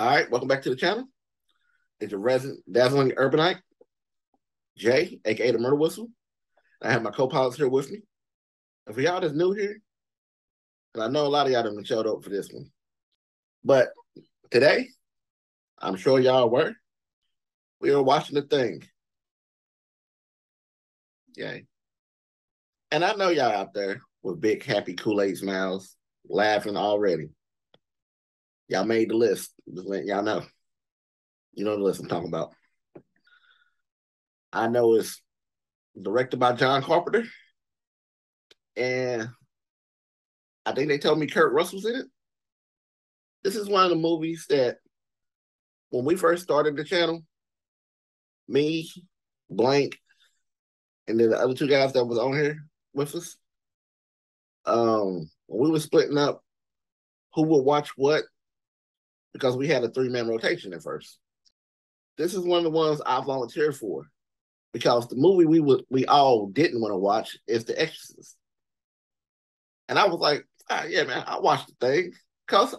All right, welcome back to the channel. It's your resident dazzling urbanite, Jay, aka the Murder Whistle. I have my co-pilots here with me. And for y'all that's new here, and I know a lot of y'all been showed up for this one, but today, I'm sure y'all were, we were watching the thing. Yay. And I know y'all out there with big happy Kool-Aid smiles, laughing already. Y'all made the list. Just letting y'all know. You know the list I'm talking about. I know it's directed by John Carpenter. And I think they told me Kurt Russell's in it. This is one of the movies that when we first started the channel, me, Blank, and then the other two guys that was on here with us, um, when we were splitting up who would watch what, because we had a three man rotation at first. This is one of the ones I volunteered for because the movie we would we all didn't want to watch is The Exorcist, and I was like, ah, yeah, man, I watched the thing because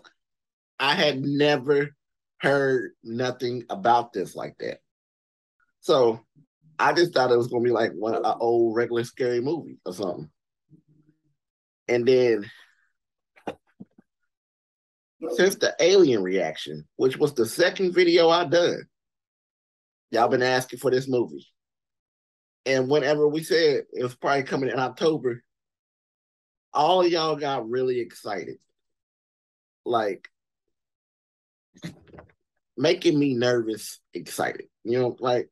I had never heard nothing about this like that. So I just thought it was gonna be like one an old regular scary movie or something. And then since the alien reaction, which was the second video I done, y'all been asking for this movie. And whenever we said it was probably coming in October, all y'all got really excited. Like making me nervous, excited. You know, like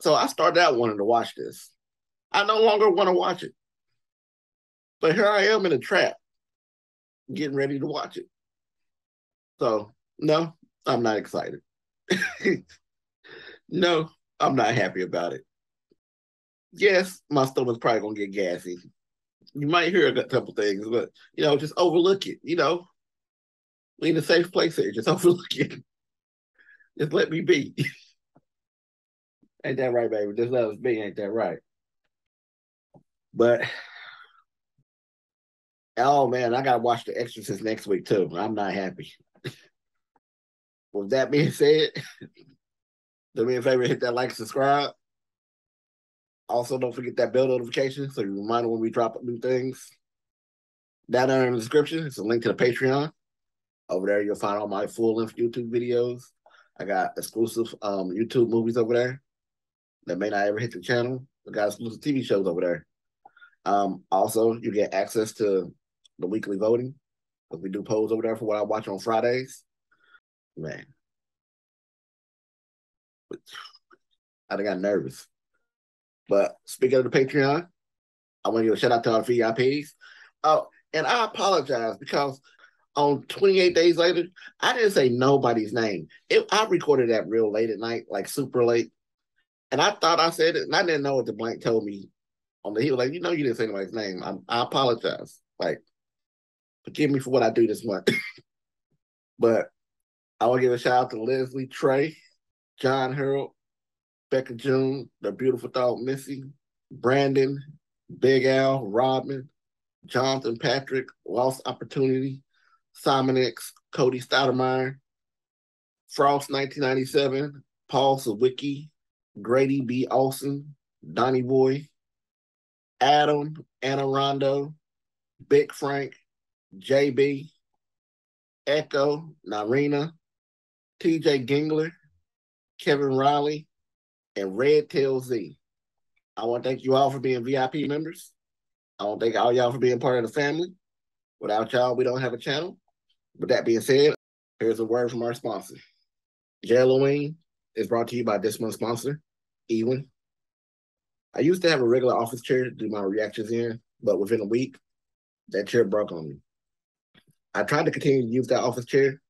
so I started out wanting to watch this. I no longer want to watch it. But here I am in a trap getting ready to watch it. So, no, I'm not excited. no, I'm not happy about it. Yes, my stomach's probably gonna get gassy. You might hear a couple things, but you know, just overlook it. You know, we in a safe place here. Just overlook it. Just let me be. ain't that right, baby? Just let us be. Ain't that right? But Oh man, I gotta watch The Exorcist next week too. I'm not happy. With that being said, do me a favor, hit that like, subscribe. Also, don't forget that bell notification so you're reminded when we drop new things. Down there in the description, it's a link to the Patreon. Over there, you'll find all my full length YouTube videos. I got exclusive um, YouTube movies over there that may not ever hit the channel. I got exclusive TV shows over there. Um, also, you get access to the weekly voting. We do polls over there for what I watch on Fridays. Man. I got nervous. But speaking of the Patreon, I want to give a shout out to our VIPs. Oh, and I apologize because on 28 days later, I didn't say nobody's name. It, I recorded that real late at night, like super late. And I thought I said it, and I didn't know what the blank told me on the he was like, you know, you didn't say nobody's name. I, I apologize. Like, Forgive me for what I do this month. but I want to give a shout out to Leslie Trey, John Harold, Becca June, the beautiful thought Missy, Brandon, Big Al, Robin, Jonathan Patrick, Lost Opportunity, Simon X, Cody Stoudemire, Frost 1997, Paul Sawicki, Grady B. Olson, Donnie Boy, Adam, Anna Rondo, Big Frank, JB, Echo, Narina, TJ Gingler, Kevin Riley, and Red Tail Z. I want to thank you all for being VIP members. I want to thank all y'all for being part of the family. Without y'all, we don't have a channel. With that being said, here's a word from our sponsor. Halloween is brought to you by this month's sponsor, Ewin. I used to have a regular office chair to do my reactions in, but within a week, that chair broke on me. I tried to continue to use that office chair,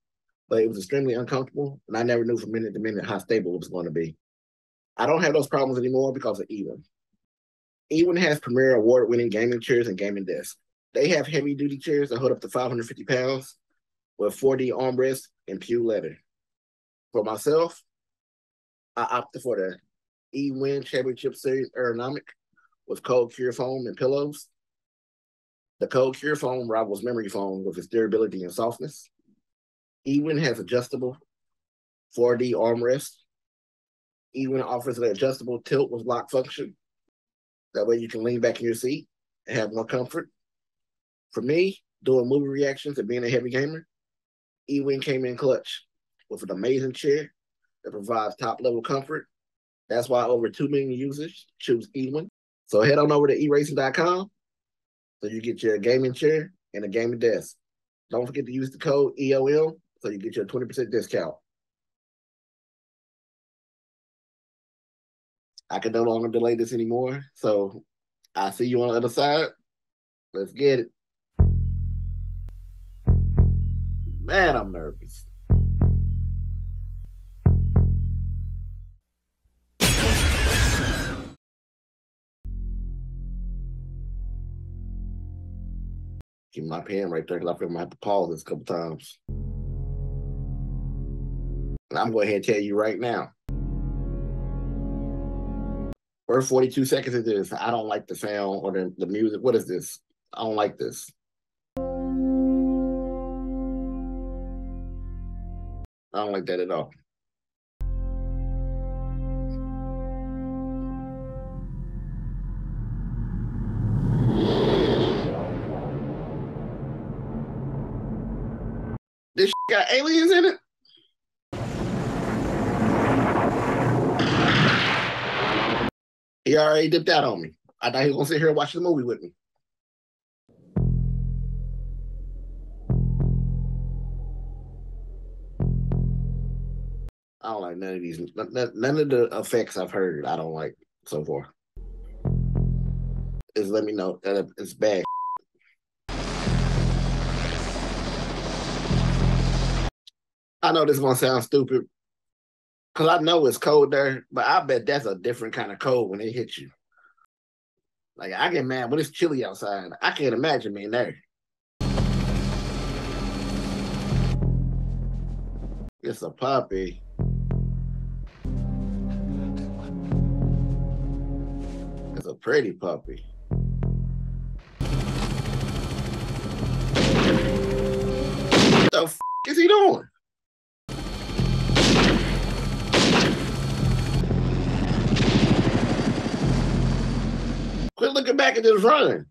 but it was extremely uncomfortable, and I never knew from minute to minute how stable it was going to be. I don't have those problems anymore because of Ewin. Ewin has premier award-winning gaming chairs and gaming desks. They have heavy-duty chairs that hold up to 550 pounds with 4D armrests and pew leather. For myself, I opted for the Ewin Championship Series ergonomic with cold cure foam and pillows. The cold cure foam rivals memory foam with its durability and softness. Ewin has adjustable 4D armrest. Ewin offers an adjustable tilt with lock function. That way you can lean back in your seat and have more comfort. For me, doing movie reactions and being a heavy gamer, Ewin came in clutch with an amazing chair that provides top level comfort. That's why over 2 million users choose Ewin. So head on over to eracing.com so you get your gaming chair and a gaming desk. Don't forget to use the code EOM so you get your 20% discount. I can no longer delay this anymore. So I'll see you on the other side. Let's get it. Man, I'm nervous. Keep my pen right there because I feel I have to pause this a couple times. And I'm going ahead and tell you right now. First 42 seconds of this, I don't like the sound or the, the music. What is this? I don't like this. I don't like that at all. Got aliens in it? He already dipped out on me. I thought he was gonna sit here and watch the movie with me. I don't like none of these. None of the effects I've heard. I don't like so far. Is let me know that it's bad. I know this is gonna sound stupid, because I know it's cold there, but I bet that's a different kind of cold when it hits you. Like I get mad when it's chilly outside. I can't imagine being there. It's a puppy. It's a pretty puppy. What the f is he doing? Quit looking back at this run.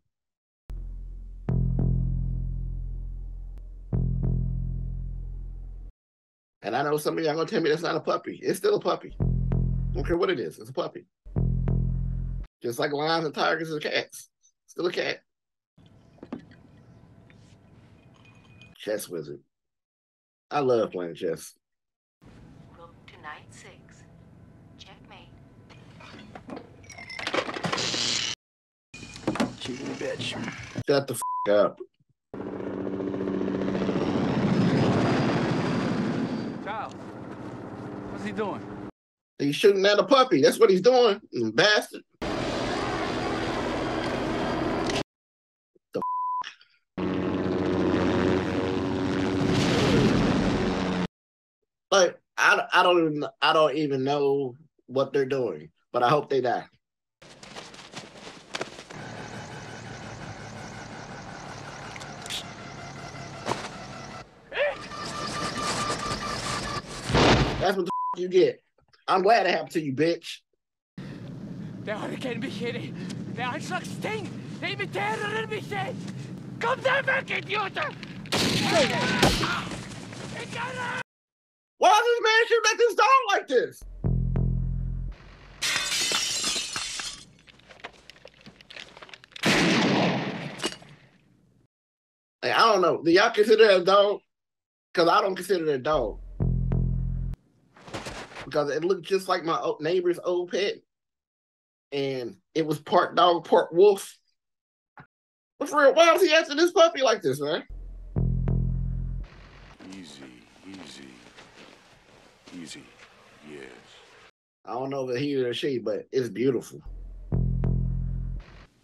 And I know some of y'all gonna tell me that's not a puppy. It's still a puppy. I don't care what it is. It's a puppy. Just like lions and tigers and cats. Still a cat. Chess wizard. I love playing chess. Bitch. Shut the f up. Child, what's he doing? He's shooting at a puppy. That's what he's doing. You bastard. The like I, I don't even I don't even know what they're doing, but I hope they die. That's what the you get. I'm glad it happened to you, bitch. Det har ikke en bikkje. Det er en slags ting. Det imiterer en bikkje. Kom deg vekk, idioter! Ikke rør! Why does this man shooting at this dog like this? Like, I don't know. Do y'all consider it a dog? Because I don't consider it a dog. Because it looked just like my neighbor's old pet. And it was part dog, part wolf. But for real, why is he acting this puppy like this, man? Easy, easy, easy. Yes. I don't know if it's he or she, but it's beautiful.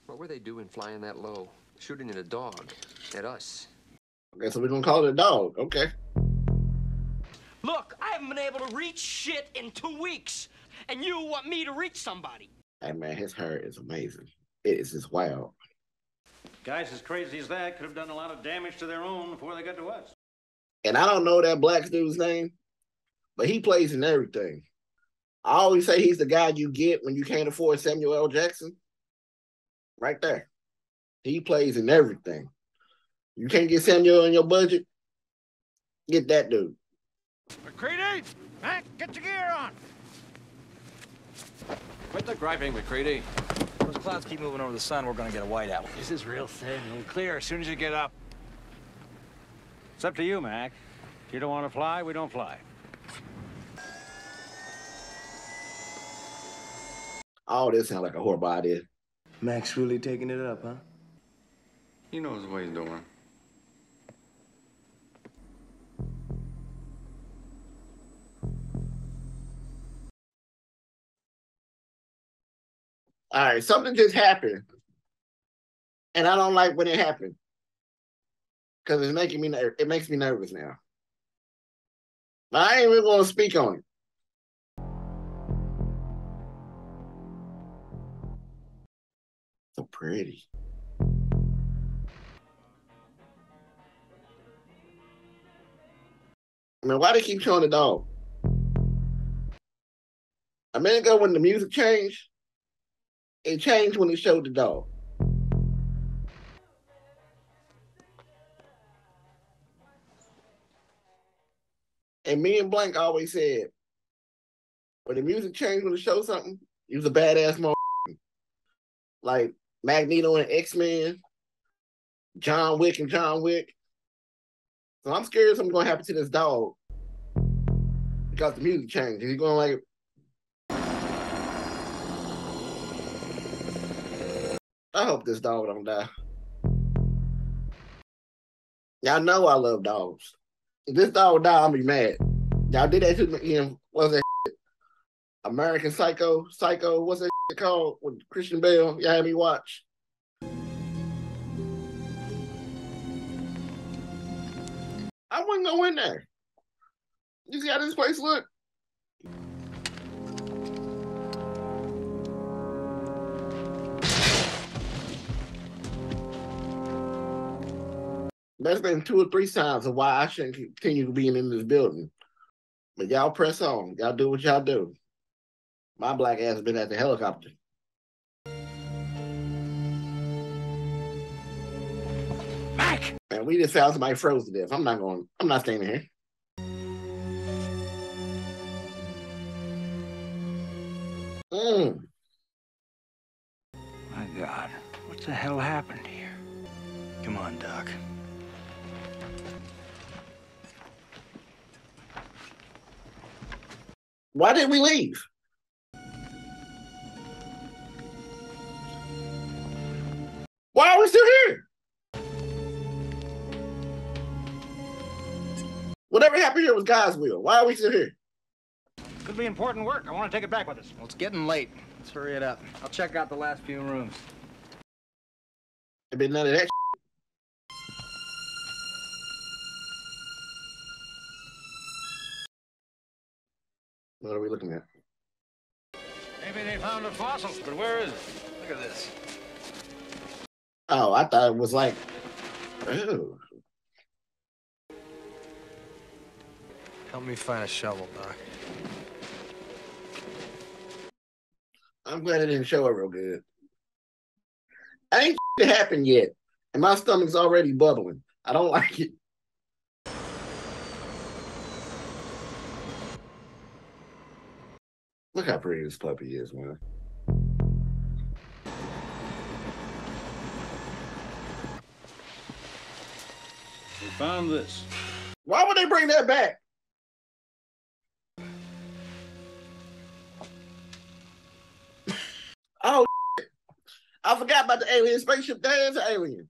What were they doing flying that low? Shooting at a dog. At us. Okay, so we're gonna call it a dog. Okay. Look, I haven't been able to reach shit in two weeks, and you want me to reach somebody. Hey man, his hair is amazing. It is just wild. Guys as crazy as that could have done a lot of damage to their own before they got to us. And I don't know that black dude's name, but he plays in everything. I always say he's the guy you get when you can't afford Samuel L. Jackson. Right there. He plays in everything. You can't get Samuel in your budget, get that dude. MacReady! Mac, get your gear on! Quit the griping, MacReady. Those clouds keep moving over the sun, we're gonna get a whiteout. This is real thin. It'll clear as soon as you get up. It's up to you, Mac. If you don't want to fly, we don't fly. Oh, this sounds like a horrible idea. Mac's really taking it up, huh? He knows what he's doing. All right, something just happened, and I don't like when it happened because it's making me it makes me nervous now. But I ain't even to speak on it. So pretty. I mean, why do they keep showing the dog? A minute ago, when the music changed, it changed when it showed the dog. And me and Blank always said, when the music changed when it showed something, he was a badass mother. Like Magneto and X Men, John Wick and John Wick. So I'm scared something's gonna happen to this dog because the music changed. He's going like I hope this dog don't die. Y'all know I love dogs. If this dog die, I'll be mad. Y'all did that to me in what's that shit? American Psycho? Psycho, what's that called? With Christian Bale. Y'all had me watch. I wouldn't go in there. You see how this place look? That's been two or three signs of why I shouldn't continue being in this building. But y'all press on. Y'all do what y'all do. My black ass has been at the helicopter. Mac! And we just found somebody froze to death. I'm not going, I'm not staying here. Mm. My God, what the hell happened here? Come on, Doc. Why did we leave? Why are we still here? Whatever happened here was God's will. Why are we still here? Could be important work. I want to take it back with us. Well, it's getting late. Let's hurry it up. I'll check out the last few rooms. There been none of that. What are we looking at? Maybe they found a fossil, but where is it? Look at this. Oh, I thought it was like, oh, Help me find a shovel, Doc. I'm glad it didn't show it real good. Ain't it happened yet, and my stomach's already bubbling. I don't like it. Look how pretty this puppy is, man. We found this. Why would they bring that back? Oh, I forgot about the alien spaceship. There's an alien.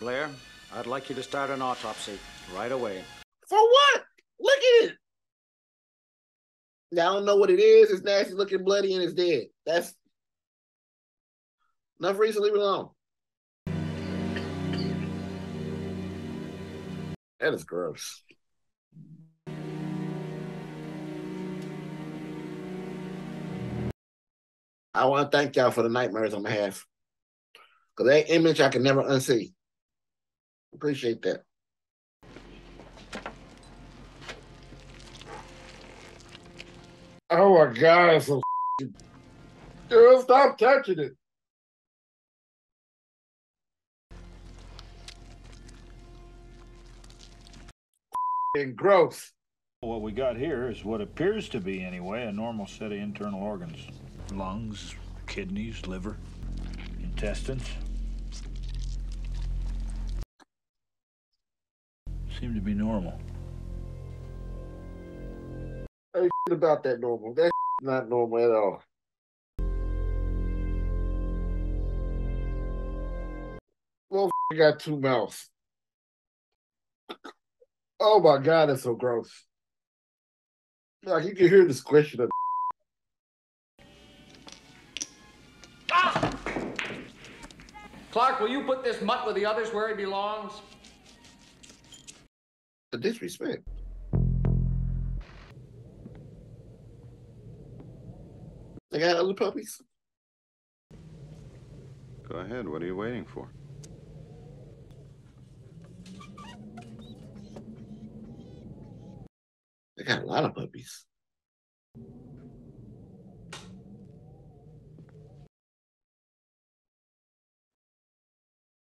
Blair, I'd like you to start an autopsy right away. For what? Look at it. I don't know what it is. It's nasty looking, bloody, and it's dead. That's enough reason to leave it alone. That is gross. I want to thank y'all for the nightmares on my behalf. Because that image I can never unsee. Appreciate that. Oh my god, it's stop touching it. And gross. What we got here is what appears to be, anyway, a normal set of internal organs lungs, kidneys, liver, intestines. Seem to be normal. Ain't shit about that normal. That's not normal at all. Little got two mouths. Oh my god, that's so gross. Like you can hear the squishing of Clark, will you put this mutt with the others where he belongs? the disrespect. They got other puppies. Go ahead. What are you waiting for? They got a lot of puppies.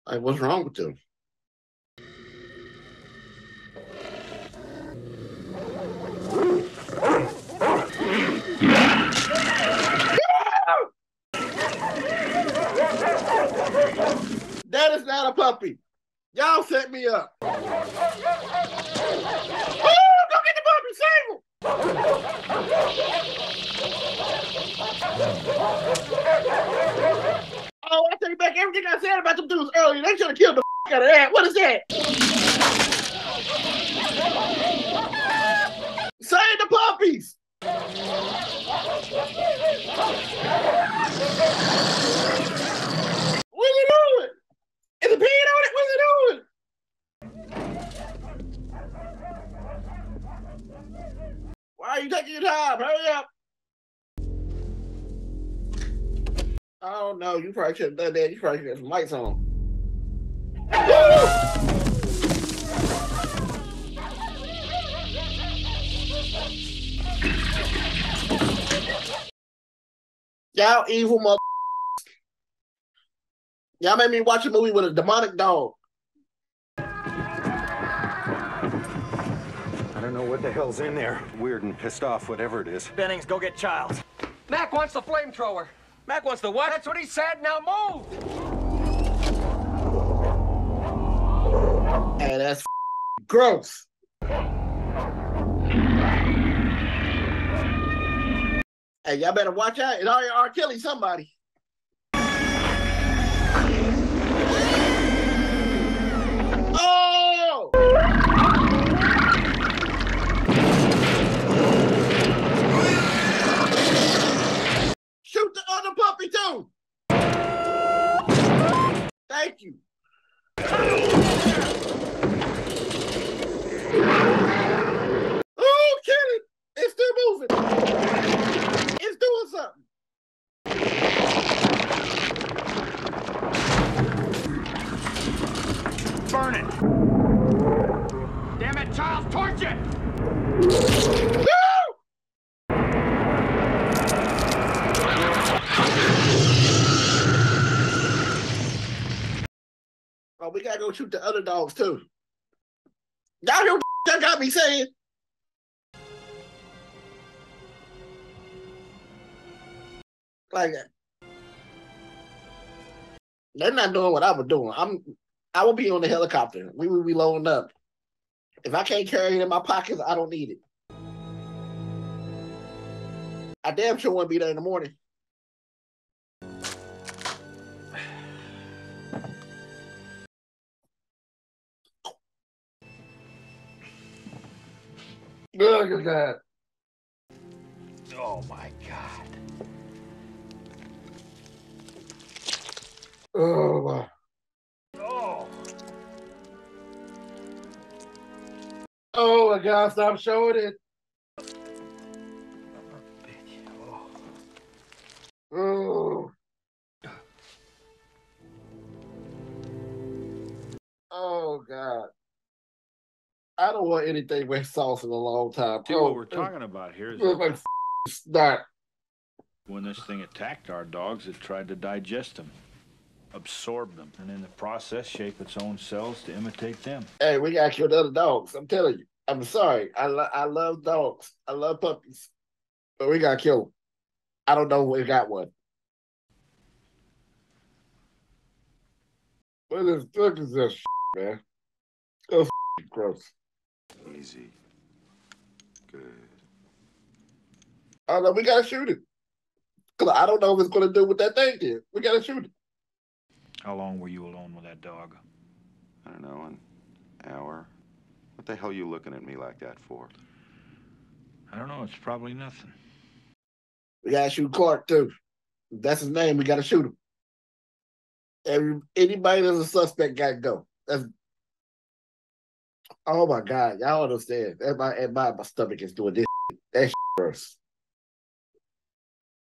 Like, what's wrong with them? Not a puppy. Y'all set me up. Oh, go get the puppy, save him. Oh, I take back everything I said about them dudes earlier. They should have killed the out of that. What is that? Save the puppies. What are you doing? Is it peeing on it? What's it doing? Why are you taking your time? Hurry up. Oh no, you probably should have done that. You probably should have some lights on. Y'all evil mother. Y'all made me watch a movie with a demonic dog. I don't know what the hell's in there. Weird and pissed off, whatever it is. Bennings, go get Childs. Mac wants the flamethrower. Mac wants the what? That's what he said. Now move. Hey, that's gross. Hey, y'all better watch out. It's already R. Kelly somebody. Oh! Shoot the other puppy too. Thank you. Oh, it! It's still moving. It's doing something. Burn it! Damn it, Childs, torch it. Oh, we gotta go shoot the other dogs too. Y'all hear what that got me saying? Like that. They're not doing what I was doing. I'm I will be on the helicopter. We will be loading up. If I can't carry it in my pockets, I don't need it. I damn sure won't be there in the morning. Look at that. Oh my God. Oh, my. Oh my God, stop showing it. Oh. Oh God. I don't want anything with sauce in a long time. See, Oh, what we're talking about here is that like. When this thing attacked our dogs, it tried to digest them, absorb them, and in the process shape its own cells to imitate them. Hey, we gotta kill the other dogs. I'm telling you. I'm sorry. I lo- I love dogs. I love puppies, but we gotta kill them. I don't know if we got one. What the fuck is this, man? That's gross. Easy. Good. Oh no, we gotta shoot it. Cause I don't know if it's gonna do with that thing did. We gotta shoot it. How long were you alone with that dog? I don't know, an hour. What the hell are you looking at me like that for? I don't know. It's probably nothing. We gotta shoot Clark too. If that's his name. We gotta shoot him. Every anybody that's a suspect gotta go. That's oh my god, y'all understand? That my, that my, my stomach is doing this. Shit. That shit worse.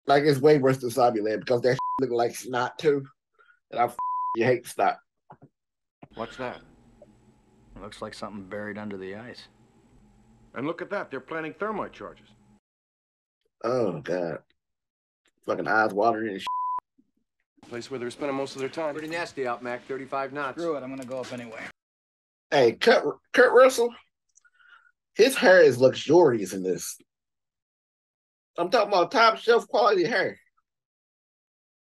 Like it's way worse than Zombieland because that shit looking like snot too, and I you hate that. What's that? It looks like something buried under the ice. And look at that. They're planning thermite charges. Oh god, fucking eyes watering and shit. Place where they're spending most of their time. Pretty nasty out, Mac. 35 knots. Screw it, I'm gonna go up anyway. Hey, Kurt, Kurt Russell, his hair is luxurious in this. I'm talking about top shelf quality hair.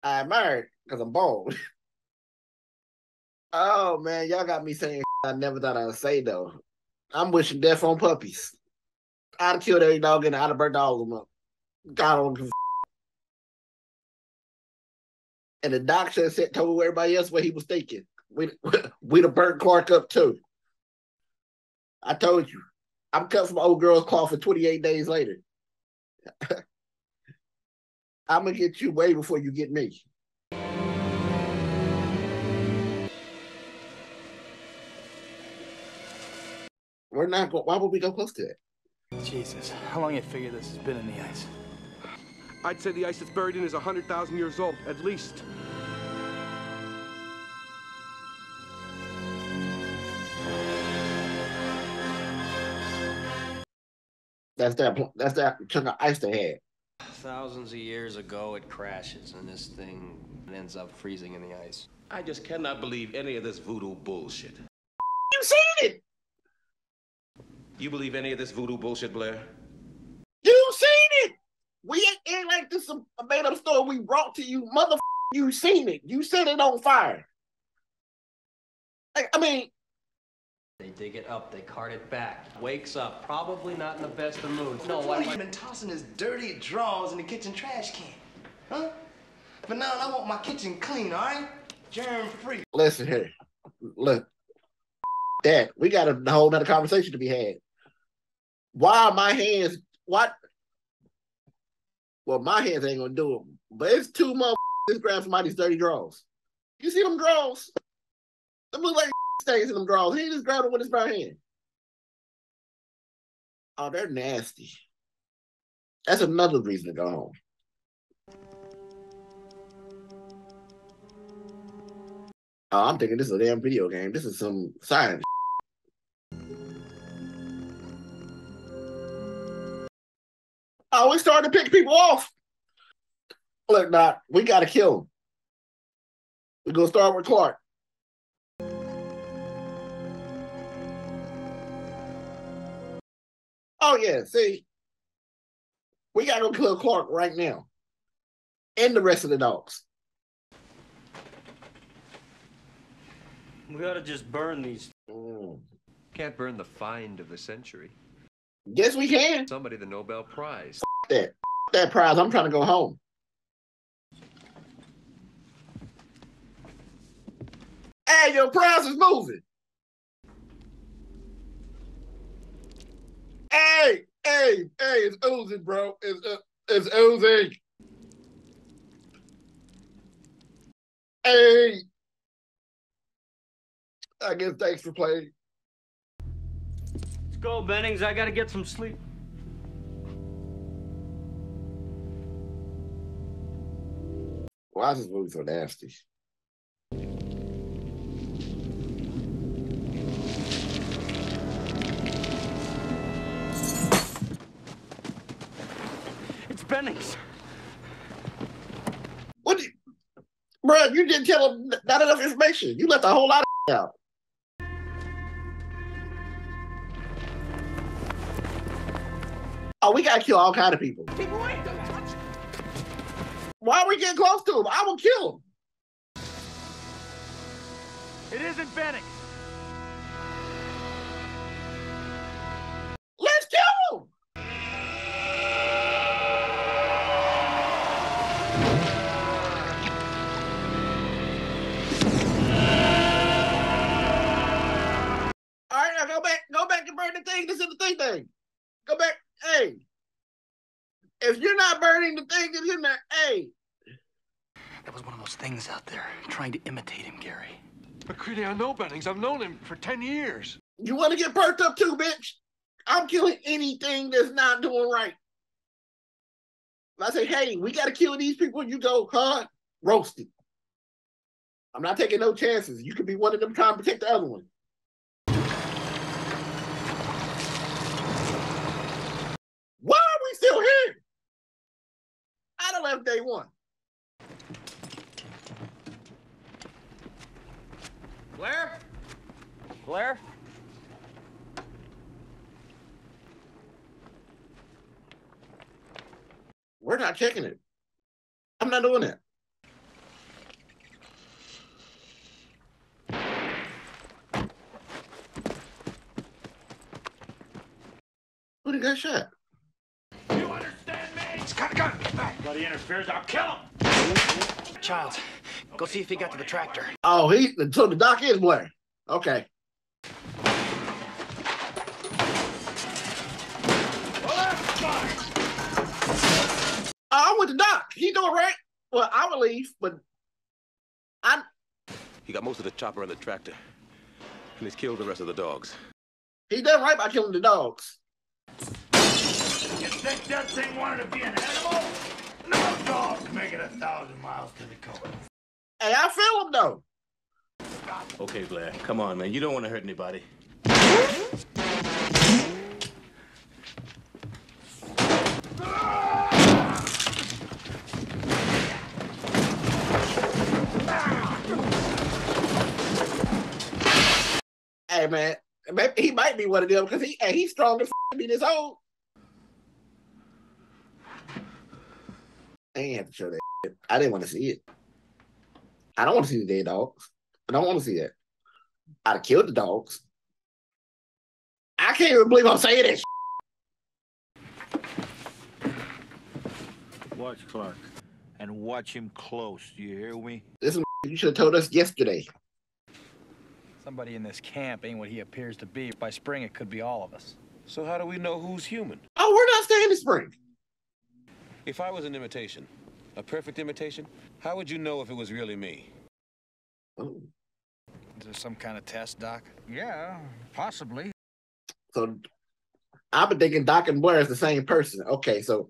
I admire it because I'm bald. oh man, y'all got me saying I never thought I'd say though. I'm wishing death on puppies. I'd killed every dog and I'd have burnt all of them up. God don't give a And the doctor said told everybody else what he was thinking. We we'd have burnt Clark up too. I told you. I'm cut from old girl's cloth for 28 days later. I'm gonna get you way before you get me. We're not going. Why would we go close to it? Jesus, how long you figure this has been in the ice? I'd say the ice it's buried in is 100,000 years old, at least. That's that. That's that chunk of ice they had. Thousands of years ago, it crashes, and this thing ends up freezing in the ice. I just cannot believe any of this voodoo bullshit. You seen it? You believe any of this voodoo bullshit, Blair? You seen it? We ain't, ain't like this a made up story we brought to you, mother. You seen it? You set it on fire. Like, I mean, They dig it up, they cart it back. Wakes up, probably not in the best of moods. No, why? You've been tossing his dirty drawers in the kitchen trash can, huh? But now I want my kitchen clean, all right? Germ free. listen here. Look, that we got a whole nother conversation to be had. Why are my hands? What? Well, my hands ain't gonna do it, but it's two motherfuckers grab somebody's dirty drawers. You see them drawers? Them look like stains in them drawers. He just grabbed them with his bare hand. Oh, they're nasty. That's another reason to go home. Oh, I'm thinking this is a damn video game. This is some science. Oh, we starting to pick people off. Look, Doc, we got to kill him. We're going to start with Clark. Oh, yeah, see, we got to go kill Clark right now. And the rest of the dogs. We ought to just burn these. Mm. Can't burn the find of the century. Yes, we can. Somebody the Nobel Prize. That, that prize. I'm trying to go home. Hey, your prize is moving. Hey, hey, hey, it's oozing, bro. It's, uh, it's oozing. Hey. I guess thanks for playing. Let's go, Bennings. I gotta get some sleep. Why is this movie so nasty? It's Bennings. What? You, bro, you didn't tell him not enough information. You left a whole lot of out. Oh, we gotta kill all kind of people. People ain't gonna touch Why are we getting close to him? I will kill him. It isn't Bennings. Let's kill him. All right, now go back, go back and burn the thing. This is the thing thing. Go back. Hey, if you're not burning the thing that's in there, hey, That was one of those things out there trying to imitate him, Gary. But MacReady, I know Bennings. I've known him for 10 years. you want to get perked up too, bitch? I'm killing anything that's not doing right. If I say, hey, we got to kill these people, you go, huh? Roasted. I'm not taking no chances. You could be one of them trying to protect the other one. Why are we still here? I'd have left day one. Blair? Blair? We're not checking it. I'm not doing that. Who did got shot? You understand me? He's got a gun. Anybody interferes, I'll kill him. Childs, go see if he got to the tractor. Oh, he so the doc is Blair. Okay. I went to Doc. He doing right. Well, I would leave, but I He got most of the chopper and the tractor. And he's killed the rest of the dogs. he done right by killing the dogs. You think that thing wanted to be an animal? No dog make it a thousand miles to the coast. Hey, I feel him though. Okay, Blair, come on, man. You don't want to hurt anybody. Hey man, maybe he might be one of them because he hey, he's strong as be this old. I ain't have to show that. Shit. I didn't want to see it. I don't want to see the dead dogs. I don't want to see that. I'd have killed the dogs. I can't even believe I'm saying this. Watch Clark. And watch him close. Do you hear me? This is you should have told us yesterday. Somebody in this camp ain't what he appears to be. By spring, it could be all of us. So how do we know who's human? Oh, we're not staying in spring. If I was an imitation, a perfect imitation, how would you know if it was really me? Oh. Is there some kind of test, Doc? Yeah, possibly. So I've been thinking Doc and Blair is the same person. Okay, so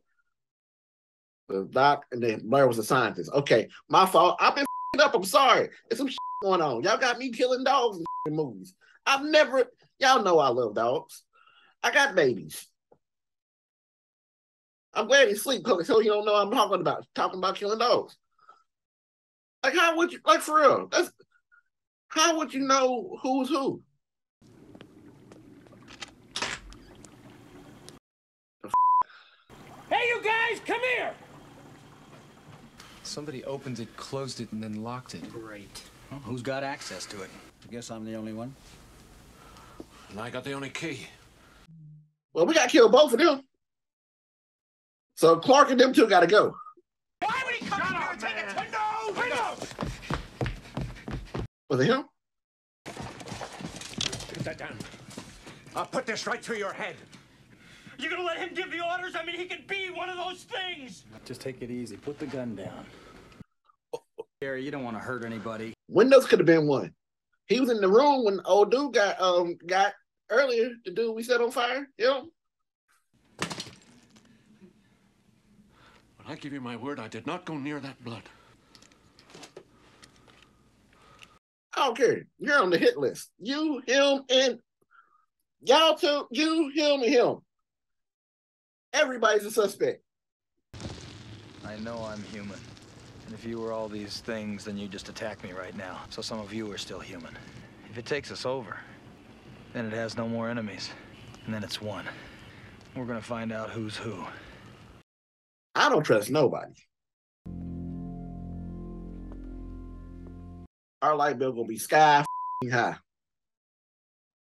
the Doc and then Blair was a scientist. Okay, my fault. I've been f***ing up. I'm sorry. There's some going on. Y'all got me killing dogs in movies. I've never. Y'all know I love dogs. I got babies. I'm glad he's asleep because so you don't know I'm talking about talking about killing dogs. Like how would you like for real? That's how would you know who's who? Hey, you guys, come here! Somebody opened it, closed it, and then locked it. Great. Well, who's got access to it? I guess I'm the only one. And I got the only key. Well, we got to kill both of them. So Clark and them two got to go. Why would he come in here and take a window? Window! Was it him? Put that down. I'll put this right through your head. You gonna let him give the orders? I mean, he could be one of those things. Just take it easy. Put the gun down. Gary, you don't want to hurt anybody. Windows could have been one. He was in the room when old dude got um got earlier. The dude we set on fire. You know. I give you my word, I did not go near that blood. I don't care. You're on the hit list. You, him, and y'all two. You, him, and him. Everybody's a suspect. I know I'm human. And if you were all these things, then you'd just attack me right now. So some of you are still human. If it takes us over, then it has no more enemies. And then it's one. We're gonna find out who's who. I don't trust nobody. Our light bill gonna be sky f***ing high.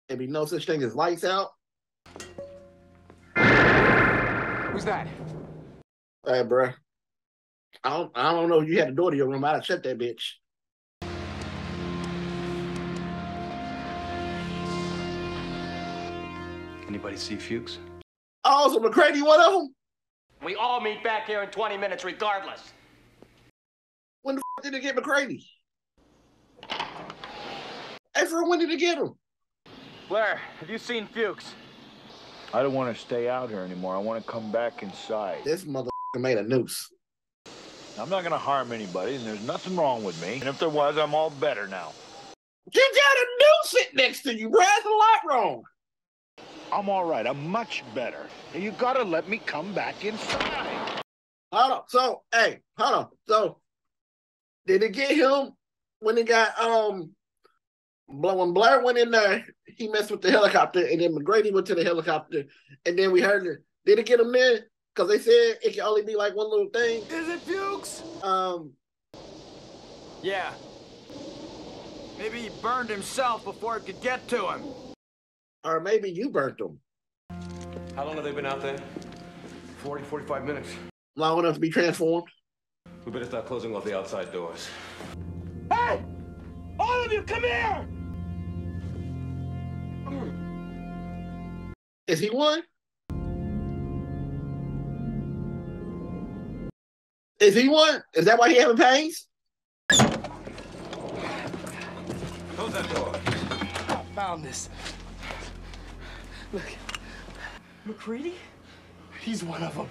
There be no such thing as lights out. Who's that? Hey, bruh. I don't, I don't know if you had a door to your room. I'd have shut that bitch. Anybody see Fuchs? Oh, so MacReady, one of them? We all meet back here in 20 minutes regardless. When the f- did they get MacReady? Hey, for when did they get him? Blair, have you seen Fuchs? I don't want to stay out here anymore. I want to come back inside. This motherfucker made a noose. I'm not going to harm anybody, and there's nothing wrong with me. And if there was, I'm all better now. You got a noose sitting next to you, bruh. That's a lot wrong. I'm all right. I'm much better. You got to let me come back inside. Hold on. So, hey, hold on. So, did it get him when he got um when Blair went in there? He messed with the helicopter, and then McGrady went to the helicopter, and then we heard it. Did it get him there? Because they said it can only be like one little thing. Is it Fuchs? Um, Yeah. Maybe he burned himself before it could get to him. or maybe you burnt him How long have they been out there? 40, 45 minutes. long enough to be transformed. We better start closing off the outside doors. Hey! All of you, come here! Is he one? Is he one? Is that why he having pains? Close that door. I found this. Look, MacReady? he's one of them.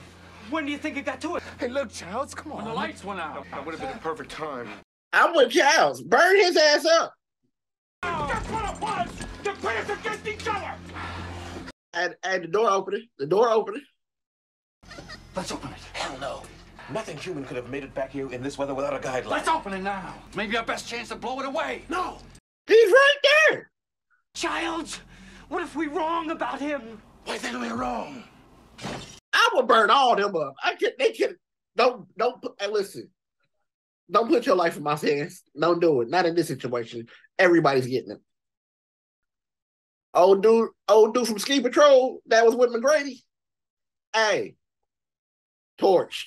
When do you think it got to it? Hey, look, Childs, come on. When the lights went out. That would have been the perfect time. I'm with Charles. Burn his ass up. That's what it was! The pit us against each other! And and the door opening. The door opening. Let's open it. Hell no. Nothing human could have made it back here in this weather without a guideline. Let's open it now. Maybe our best chance to blow it away. No! He's right there. Childs! What if we wrong about him? Why then we're wrong? I would burn all them up. I can they can don't don't put hey, listen. Don't put your life in my hands. Don't do it. Not in this situation. Everybody's getting it. Old dude, old dude from Ski Patrol that was with McGrady. Hey, torched.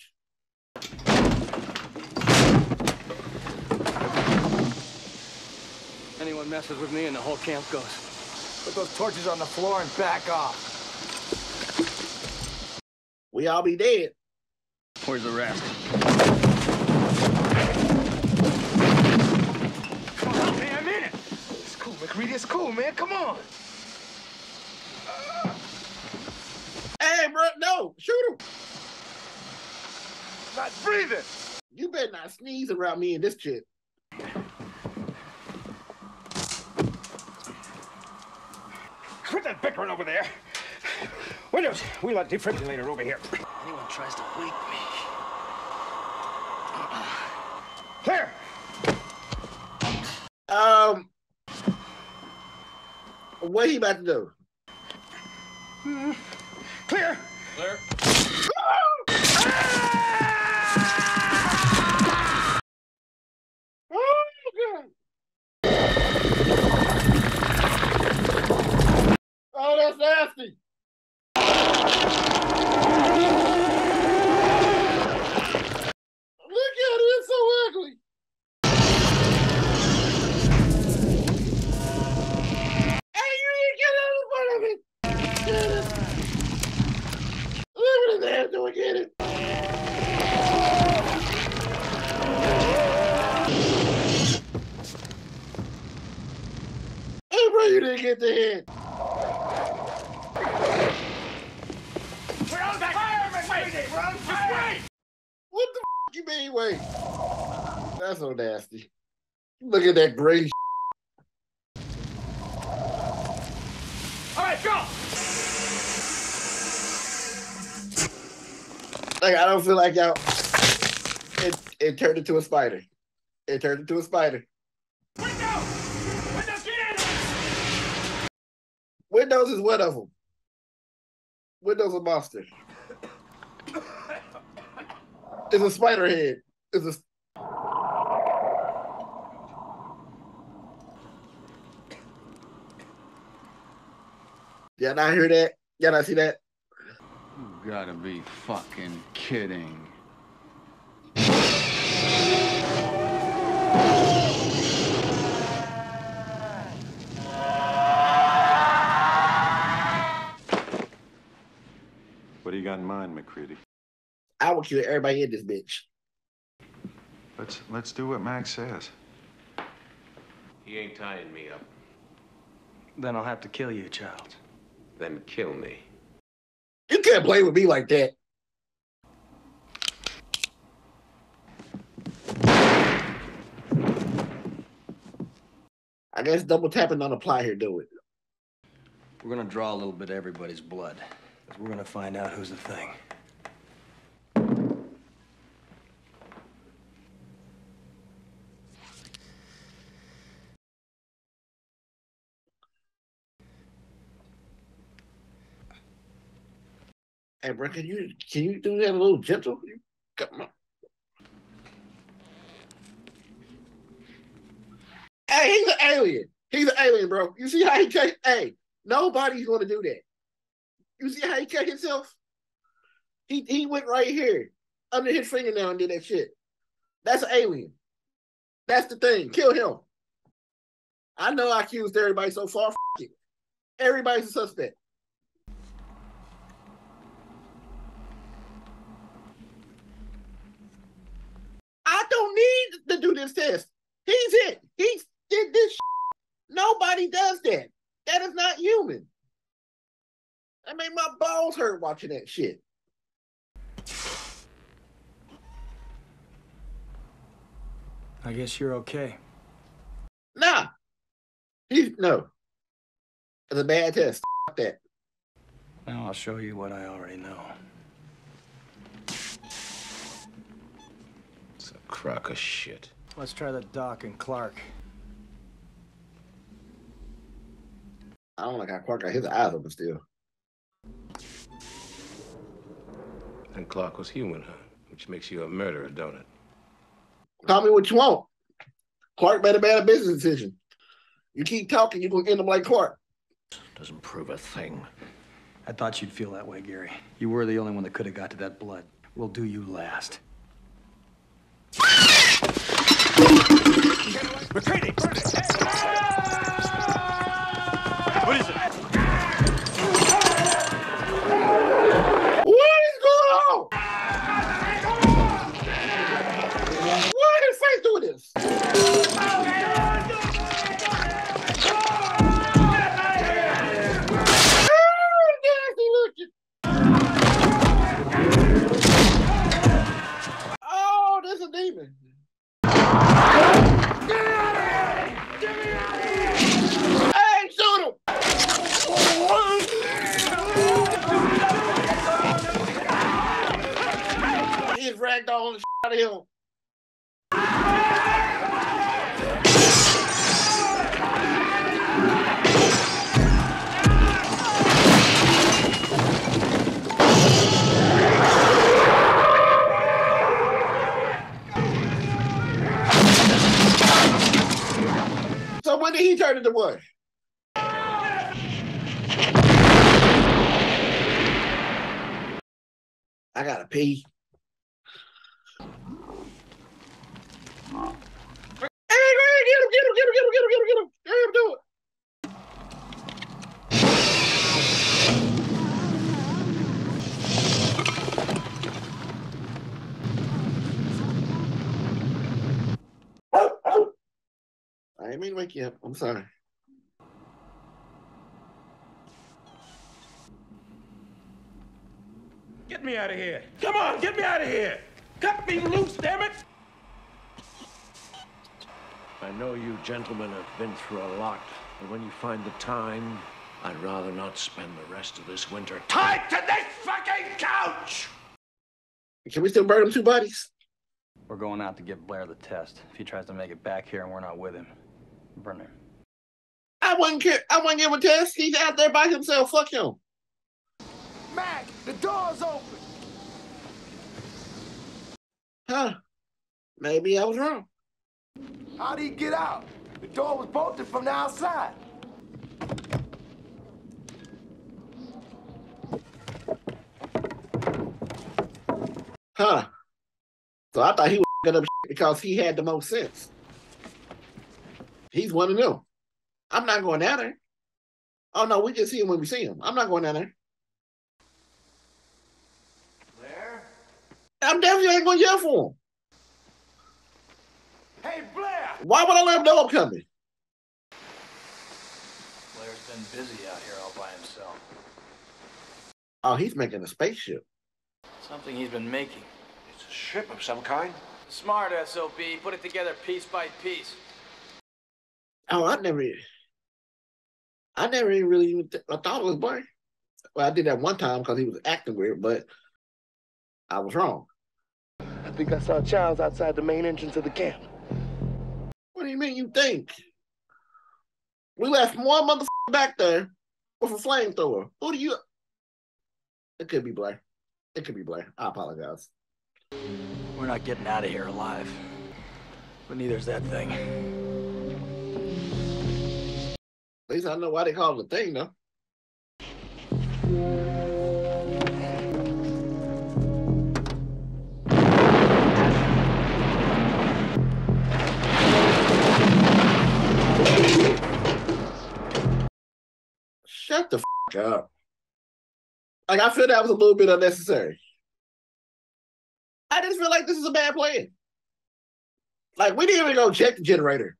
Anyone messes with me and the whole camp goes. Put those torches on the floor and back off. We all be dead. Where's the rest? Come on, help me, I'm in it. It's cool, MacReady, it's cool, man. Come on. Hey, bro, no, shoot him. Not breathing. You better not sneeze around me and this shit. Quit that bickering over there. Williams, we let defibrillator over here. Anyone tries to wake me. Clear. Um, what he about to do? Clear. Clear. At that gray. All right, go! Like I don't feel like y'all. it it turned into a spider. It turned into a spider. Windows is one of them. Windows a monster. It's a spider head. It's a Y'all not hear that? Y'all not see that? You gotta be fucking kidding. What do you got in mind, MacReady? I will kill everybody in this bitch. Let's let's do what Max says. He ain't tying me up. Then I'll have to kill you, child. Then kill me. You can't play with me like that. I guess double tapping on apply here do it. We're gonna draw a little bit of everybody's blood. 'cause we're gonna find out who's the thing. Hey, bro, can you can you do that a little gentle? You come on. Hey, he's an alien. He's an alien, bro. You see how he cut? Hey, nobody's gonna do that. You see how he cut himself? He he went right here under his fingernail and did that shit. That's an alien. That's the thing. Kill him. I know I accused everybody so far. Everybody's a suspect. I don't need to do this test. He's it. He did this. Shit. Nobody does that. That is not human. I made my balls hurt watching that shit. I guess you're okay. Nah. He no. It's a bad test. F- that. Now I'll show you what I already know. It's a crock of shit. Let's try the Doc and Clark. I don't like how Clark got his eyes open still. And Clark was human, huh? Which makes you a murderer, don't it? Call me what you want. Clark made a bad business decision. You keep talking, you're gonna end up like Clark. Doesn't prove a thing. I thought you'd feel that way, Garry. You were the only one that could have got to that blood. We'll do you last. MacReady! What out. So when did he turn into what? I gotta pee. Hey, go ahead, get him, get him, get him, get him, get him, get him, get him. Do it. I didn't mean to wake you up. I'm sorry. Get me out of here. Come on, get me out of here. Cut me loose, damn it. I know you gentlemen have been through a lot, but when you find the time, I'd rather not spend the rest of this winter tied to this fucking couch! Can we still burn them two bodies? We're going out to give Blair the test. If he tries to make it back here and we're not with him, burn him. I wouldn't care. I wouldn't give a test. He's out there by himself. Fuck him. Mac, the door's open. Huh? Maybe I was wrong. How'd he get out? The door was bolted from the outside. Huh? So I thought he was gonna because he had the most sense. He's one of them. I'm not going down there. Oh no, we just see him when we see him. I'm not going down there. Blair? I'm definitely ain't gonna yell for him. Hey, Blair! Why would I let him know I'm coming? Blair's been busy out here all by himself. Oh, he's making a spaceship. Something he's been making. It's a ship of some kind. Smart SOB. Put it together piece by piece. Oh, I never, I never even really even th- I thought it was Blair. Well, I did that one time because he was acting weird, but I was wrong. I think I saw Charles outside the main entrance of the camp. What do you mean you think? We left one motherfucker back there with a flamethrower. Who do you? It could be Blair. It could be Blair. I apologize. We're not getting out of here alive. But neither's that thing. At least I know why they call it a thing, though. Shut the f- up. Like, I feel that was a little bit unnecessary. I just feel like this is a bad plan. Like, we didn't even go check the generator.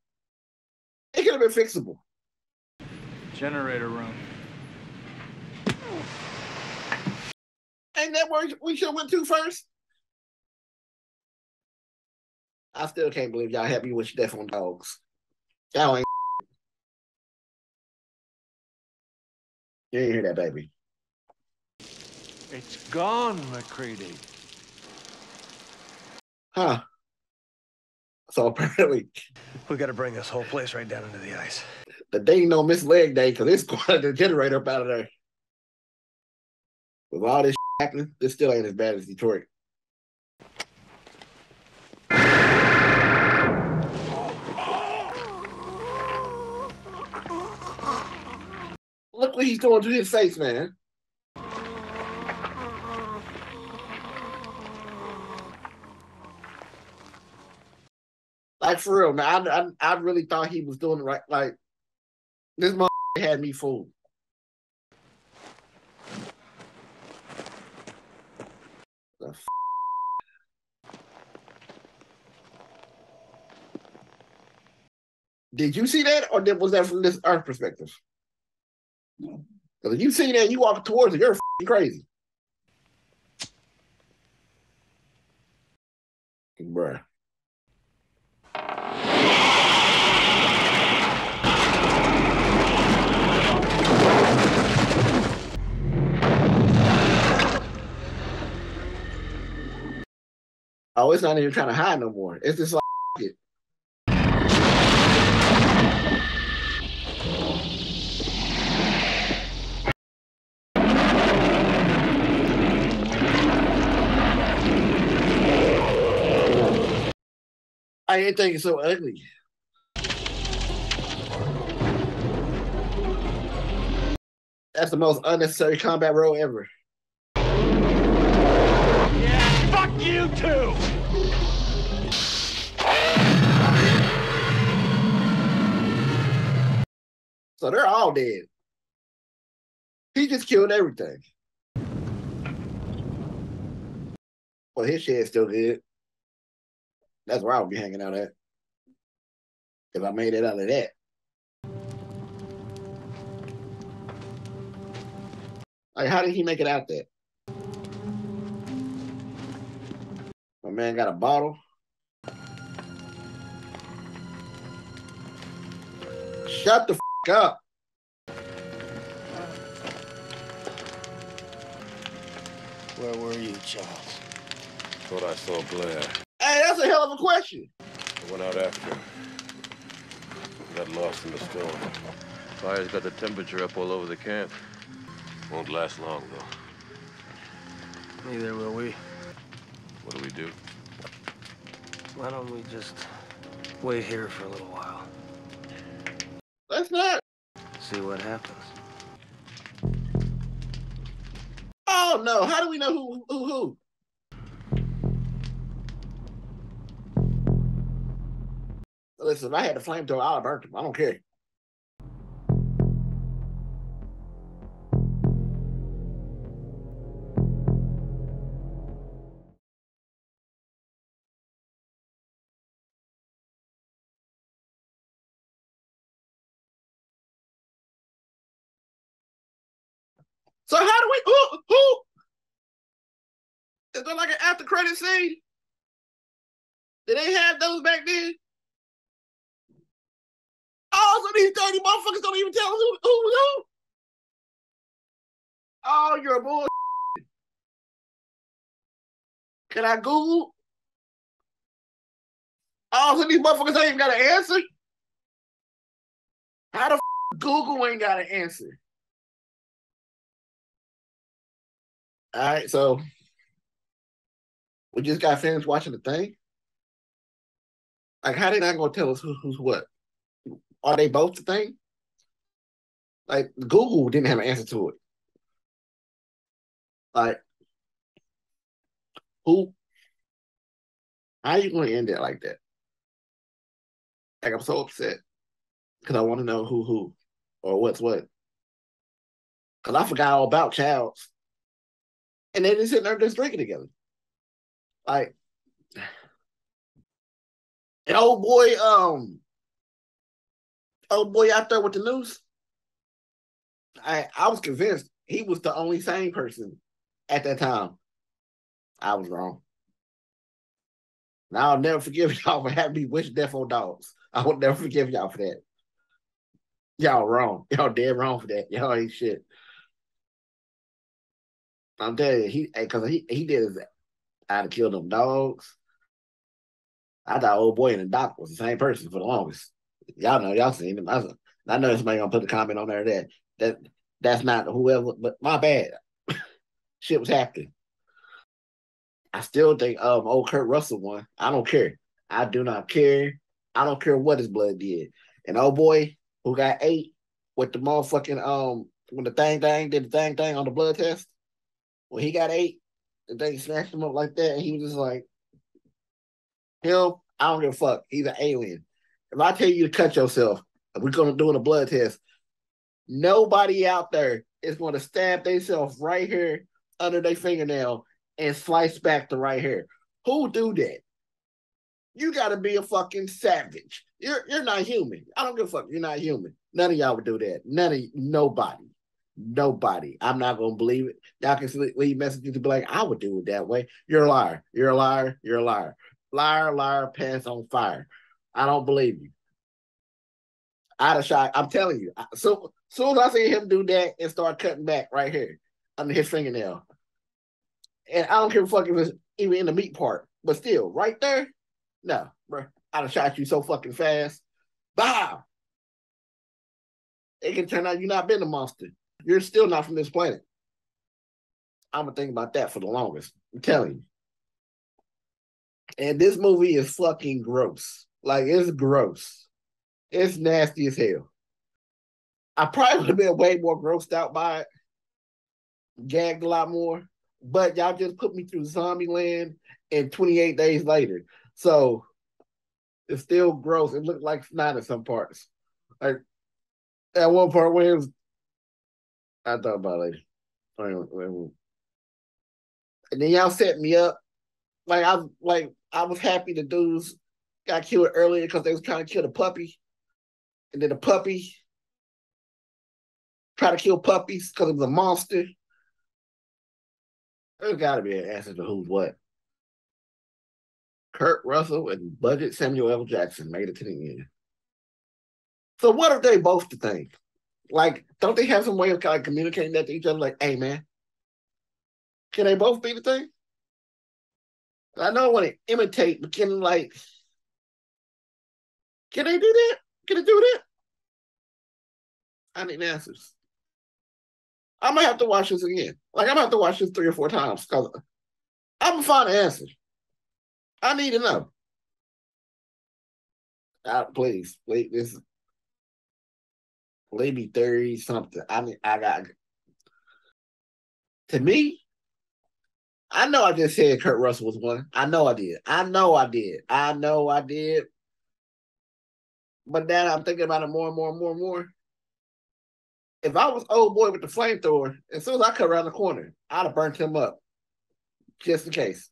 It could have been fixable. Generator room. Ain't that where we should have went to first? I still can't believe y'all had me with Death on Dogs. Y'all ain't. You ain't hear that, baby. It's gone, MacReady. Huh. So apparently, We gotta bring this whole place right down into the ice. the day no miss leg day because it's going to the generator up out of there. With all this happening, this still ain't as bad as Detroit. He's doing to his face, man. Like for real, man. I, I, I really thought he was doing it right. Like this mother had me fooled. The f- Did you see that, or did, was that from this Earth perspective? Because if you see that, you walk towards it, you're crazy, bruh. Oh, it's not even trying to hide no more. It's just like I ain't think it's so ugly. That's the most unnecessary combat role ever. Yeah, Fuck you too! So they're all dead. He just killed everything. Well, his shit's still good. That's where I would be hanging out at. If I made it out of that. Like, how did he make it out there? My man got a bottle. Shut the f up. Where were you, Charles? Thought I saw Blair. Hey, that's a hell of a question. I went out after him. Got lost in the storm. Fire's got the temperature up all over the camp. Won't last long, though. Neither will we. What do we do? Why don't we just wait here for a little while? Let's not. See what happens. Oh no! How do we know who who who? Listen, I had the flamethrower, I'd have burnt him. I don't care. So how do we who who is there like an after credit scene? Did they have those back then? Oh, so these dirty motherfuckers don't even tell us who who who. Oh, you're a bull. Can I Google? Oh, so these motherfuckers ain't even got an answer? How the f- Google ain't got an answer? All right, so we just got finished watching the thing. Like, how they not gonna tell us who, who's what? Are they both the thing? Like, Google didn't have an answer to it. Like, who? How are you gonna end it like that? Like, I'm so upset because I want to know who who or what's what. Because I forgot all about Childs and they just sitting there just drinking together. Like, and old boy, um, old boy out there with the news. I I was convinced he was the only sane person at that time. I was wrong. Now I'll never forgive y'all for having me wish death on dogs. I will never forgive y'all for that. Y'all wrong. Y'all dead wrong for that. Y'all ain't shit. I'm telling you, he because he he did his I'd have killed them dogs. I thought old boy and the doc was the same person for the longest. Y'all know, y'all seen him. I, I know somebody gonna put a comment on there that that that's not whoever, but my bad. Shit was happening. I still think um old Kurt Russell won. I don't care. I do not care. I don't care what his blood did. And old boy who got eight with the motherfucking um when the thing thing did the thing thing on the blood test when he got eight, and they smashed him up like that, and he was just like, him, I don't give a fuck. He's an alien. If I tell you to cut yourself, we're gonna do a blood test. Nobody out there is going to stab themselves right here under their fingernail and slice back the right hair. Who do that? You got to be a fucking savage. You're you're not human. I don't give a fuck. You're not human. None of y'all would do that. None of nobody. Nobody. I'm not gonna believe it. Y'all can leave messages to be like, I would do it that way. You're a liar. You're a liar. You're a liar. Liar, liar, pants on fire. I don't believe you. I'd have shot. I'm telling you. So soon as I see him do that and start cutting back right here under his fingernail, and I don't care if fuck if it's even in the meat part, but still, right there, no, bro. I'd have shot you so fucking fast. Bow. It can turn out you not been a monster. You're still not from this planet. I'm gonna think about that for the longest. I'm telling you. And this movie is fucking gross. Like it's gross. It's nasty as hell. I probably would have been way more grossed out by it, gagged a lot more. But y'all just put me through Zombieland and 28 days later. So it's still gross. It looked like snot in some parts. Like at one part where it was I thought about it. And then y'all set me up. Like I like I was happy the dudes got killed earlier because they was trying to kill the puppy. And then the puppy try to kill puppies because it was a monster. There's gotta be an answer to who's what. Kurt Russell and Budget Samuel L. Jackson made it to the end. So what if they both the thing? Like, don't they have some way of kind of communicating that to each other? Like, hey man, can they both be the thing? I know I want to imitate, but can like, can they do that? Can they do that? I need answers. I might have to watch this again. Like I'm gonna have to watch this three or four times because I'm gonna find the answer. I need to know. Uh, please, please, this maybe 30 something. I mean, I got to me, I know I just said Kurt Russell was one. I know I did. I know I did. I know I did. But then I'm thinking about it more and more and more and more. If I was old boy with the flamethrower, as soon as I cut around the corner, I'd have burnt him up. Just in case.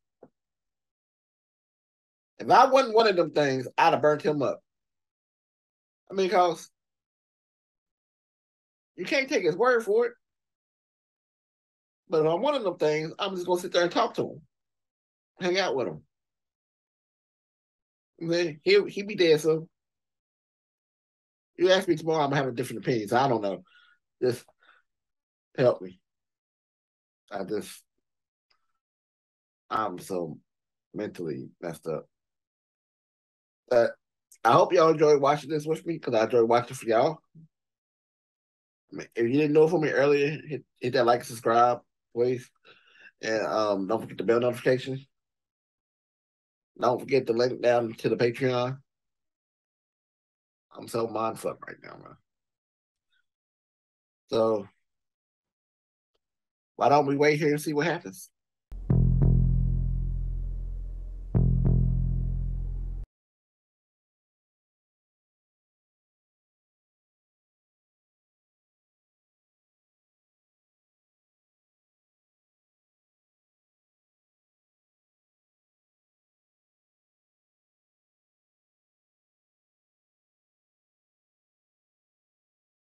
If I wasn't one of them things, I'd have burnt him up. I mean, because you can't take his word for it. But if I'm one of them things, I'm just gonna sit there and talk to him, hang out with him. And then he he be dead. So you ask me tomorrow, I'm gonna have a different opinion. So I don't know. Just help me. I just I'm so mentally messed up. But I hope y'all enjoyed watching this with me because I enjoyed watching for y'all. If you didn't know from me earlier, hit, hit that like and subscribe, please. And um, don't forget the bell notification. Don't forget the link down to the Patreon. I'm so mindfuck right now, man. So why don't we wait here and see what happens?